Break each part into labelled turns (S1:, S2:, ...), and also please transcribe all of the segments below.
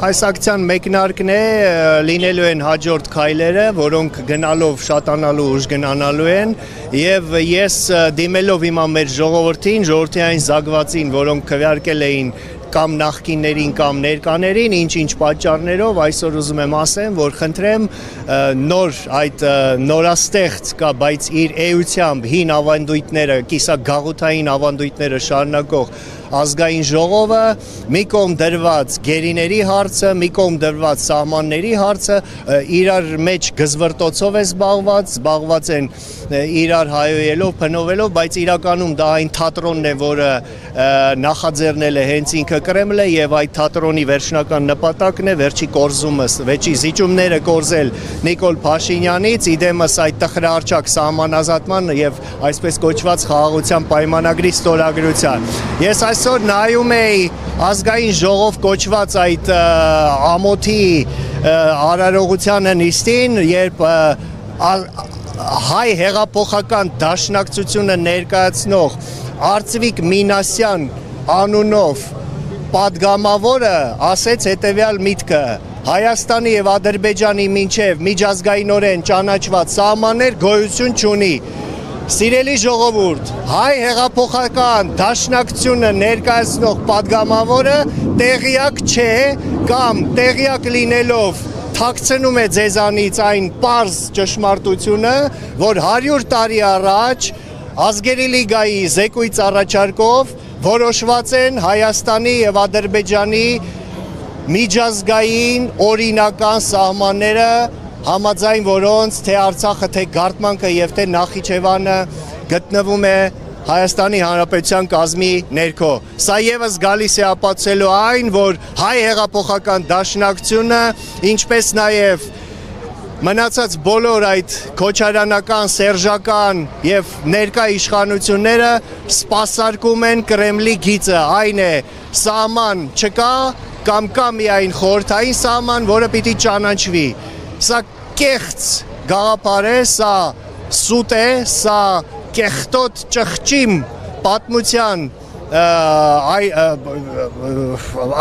S1: Այս ակցիան մեկնարկն է, լինելու են հաջորդ քայլերը, որոնք գնալով շատանալու ուժ գնանալու են եւ ես դիմելով հիմա մեր ժողովրդին, ժողովրդի այն զագվածին, որոնք քվեարկել էին կամ նախկիններին կամ ներկաներին, ինչ-ինչ պատճառներով այսօր ուզում եմ ասեմ, որ խնդրեմ նոր այդ նորաստեղծ կա, բայց իր էությամբ հին ավանդույթները, կիսագաղութային ավանդույթները շարունակող ազգային ժողովը մի կողմ դրված գերիների հարցը, մի կողմ դրված սահմանների հարցը իրար մեջ գզվրտոցով է զբաղված, զբաղված են իրար հայոյելով, փնովելով, բայց իրականում դա այն թատրոնն է, որը նախաձեռնել է հենց ինքը Կրեմլը եւ այդ թատրոնի վերջնական նպատակն է վերջի կորզումը, վերջի զիջումները կորզել Նիկոլ Փաշինյանից, իդեմս այդ տխրարճակ սահմանազատման եւ այսպես կոչված խաղաղության պայմանագրի ստորագրության։ Ես այսօր նայում էի ազգային ժողով կոչված այդ ամոթի արարողությանը նիստին, երբ հայ հեղափոխական դաշնակցությունը ներկայացնող Արծվիկ Մինասյան անունով падգամավորը ասեց հետևյալ միտքը. Հայաստանի եւ Ադրբեջանի միջև միջազգայինորեն ճանաչված սահմաններ գոյություն չունի։ Սիրելի ժողովուրդ, հայ հեղափոխական դաշնակցությունը ներկայացնող падգամավորը տեղյակ չէ կամ տեղյակ լինելով թաքցնում է ձեզանից այն པարզ ճշմարտությունը, որ 100 տարի առաջ ազգերի լիգայի զեկույց առաջարկով որոշված են Հայաստանի եւ Ադրբեջանի միջազգային օրինական սահմանները համաձայն որոնց թե Արցախը, թե Գարտմանքը եւ թե Նախիջևանը գտնվում է Հայաստանի Հանրապետության կազմի ներքո։ Սա եւս գալիս է ապացուցելու այն, որ հայ հեղափոխական դաշնակցությունը, ինչպես նաեւ մնացած բոլոր այդ քոչարանական, սերժական եւ ներկա իշխանությունները սпасարկում են Կրեմլի գիծը, այն է, սահման չկա կամ կա միայն խորթային սահման, որը պիտի ճանաչվի։ Սա կեղծ գաղապար է, սա սուտ է, սա կեղտոտ ճղճիմ պատմության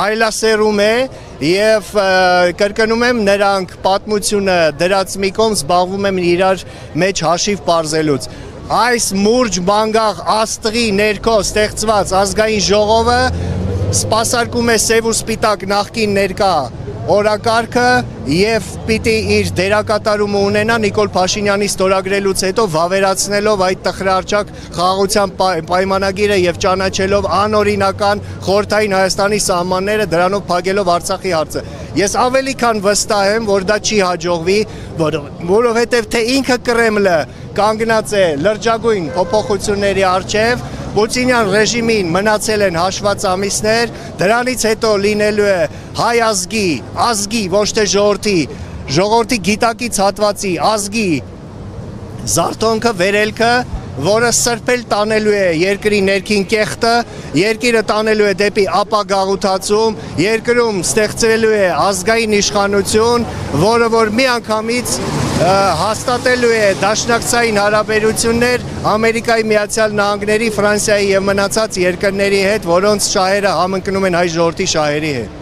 S1: այլասերում է և կրկնում եմ նրանք պատմությունը դրած մի կոմ զբաղվում եմ իրար մեջ հաշիվ պարզելուց այս մուրջ մանգաղ աստղի ներքո ստեղծված ազգային ժողովը սպասարկում է սև ու սպիտակ նախկին ներկա օրակարգը եւ պիտի իր դերակատարումը ունենա Նիկոլ Փաշինյանի ստորագրելուց հետո վավերացնելով այդ տխրարճակ խաղաղության պայմանագիրը եւ ճանաչելով անօրինական խորթային Հայաստանի սահմանները դրանով փակելով Արցախի հարցը։ Ես ավելի քան վստահ եմ, որ դա չի հաջողվի, որ, որովհետեւ թե ինքը Կրեմլը կանգնած է լրջագույն փոփոխությունների արչեւ Պուտինյան ռեժիմին մնացել են հաշված ամիսներ, դրանից հետո լինելու է հայ ազգի, ազգի, ոչ թե ժողովրդի, ժողովրդի գիտակից հատվածի, ազգի զարթոնքը, վերելքը, որը սրբել տանելու է երկրի ներքին կեղտը, երկիրը տանելու է դեպի ապագաղութացում, երկրում ստեղծվելու է ազգային իշխանություն, որը որ մի անգամից հաստատելու է դաշնակցային հարաբերություններ Ամերիկայի Միացյալ Նահանգների, Ֆրանսիայի եւ մնացած երկրների հետ, որոնց շահերը համընկնում են հայ ժողովրդի շահերի հետ։